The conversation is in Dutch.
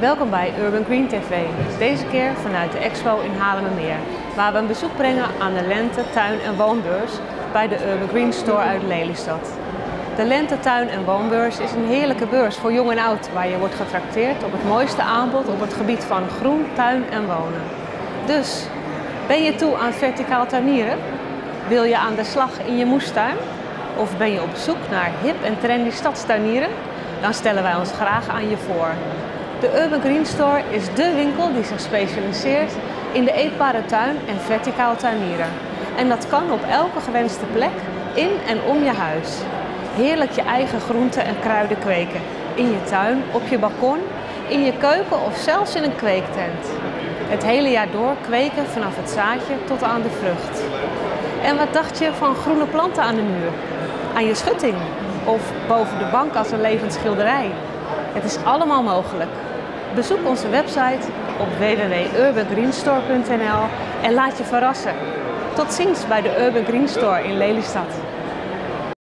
Welkom bij Urban Green TV. Deze keer vanuit de expo in Haarlemmermeer, waar we een bezoek brengen aan de Lente, Tuin en Woonbeurs bij de Urban Green Store uit Lelystad. De Lente, Tuin en Woonbeurs is een heerlijke beurs voor jong en oud, waar je wordt getrakteerd op het mooiste aanbod op het gebied van groen, tuin en wonen. Dus, ben je toe aan verticaal tuinieren? Wil je aan de slag in je moestuin? Of ben je op zoek naar hip en trendy stadstuinieren? Dan stellen wij ons graag aan je voor. De Urban Green Store is dé winkel die zich specialiseert in de eetbare tuin en verticaal tuinieren. En dat kan op elke gewenste plek in en om je huis. Heerlijk je eigen groenten en kruiden kweken. In je tuin, op je balkon, in je keuken of zelfs in een kweektent. Het hele jaar door kweken vanaf het zaadje tot aan de vrucht. En wat dacht je van groene planten aan de muur? Aan je schutting? Of boven de bank als een levend schilderij? Het is allemaal mogelijk. Bezoek onze website op www.urbangreenstore.nl en laat je verrassen. Tot ziens bij de Urban Green Store in Lelystad.